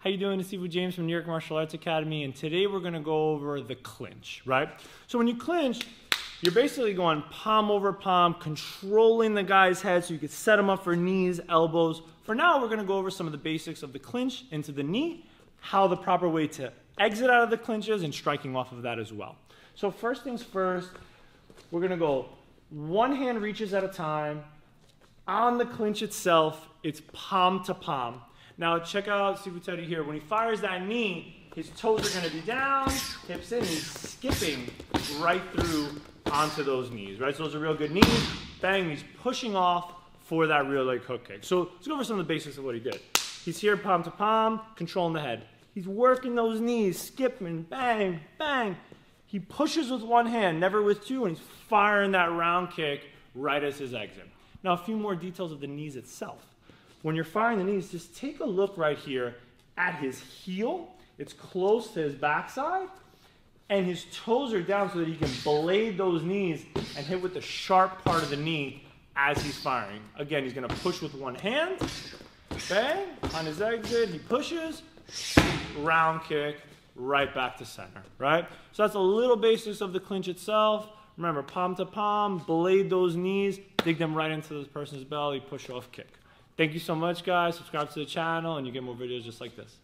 How you doing? It's Steve James from New York Martial Arts Academy, and today we're gonna go over the clinch, right? So when you clinch, you're basically going palm over palm, controlling the guy's head so you can set him up for knees, elbows. For now, we're gonna go over some of the basics of the clinch into the knee, how the proper way to exit out of the clinches, and striking off of that as well. So first things first, we're gonna go one hand reaches at a time. On the clinch itself, it's palm to palm. Now check out Teddy here. When he fires that knee, his toes are gonna be down, hips in, he's skipping right through onto those knees, right? So those are real good knees. Bang, he's pushing off for that real leg hook kick. So let's go over some of the basics of what he did. He's here palm to palm, controlling the head. He's working those knees, skipping, bang, bang. He pushes with one hand, never with two, and he's firing that round kick right as his exit. Now, a few more details of the knees itself. When you're firing the knees, just take a look right here at his heel. It's close to his backside, and his toes are down so that he can blade those knees and hit with the sharp part of the knee as he's firing. Again, he's gonna push with one hand, bang, on his exit, he pushes, round kick, right back to center, right? So that's a little basis of the clinch itself. Remember, palm to palm, blade those knees, dig them right into this person's belly, push off kick. Thank you so much, guys. Subscribe to the channel, and you get more videos just like this.